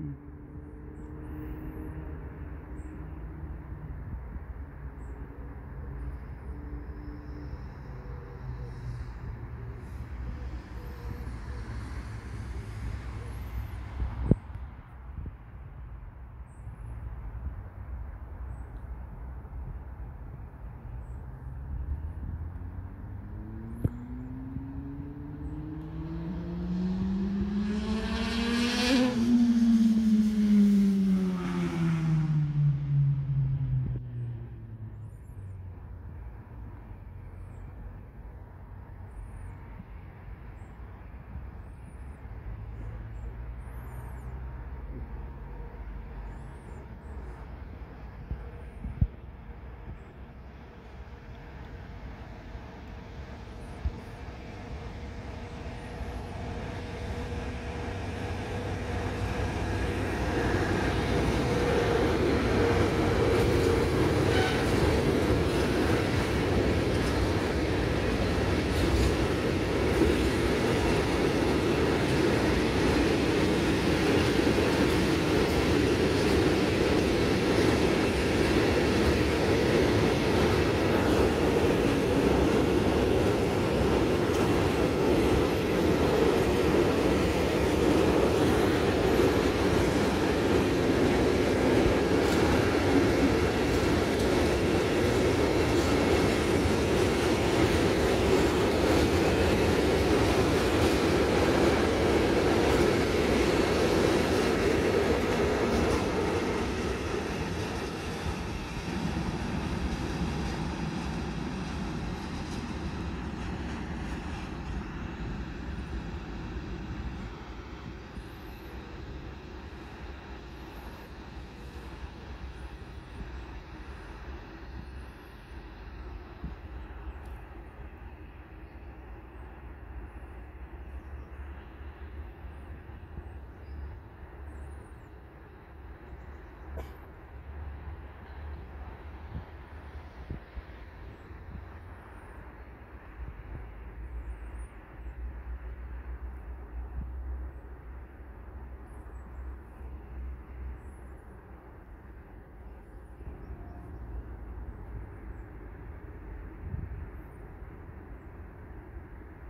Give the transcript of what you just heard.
Mm.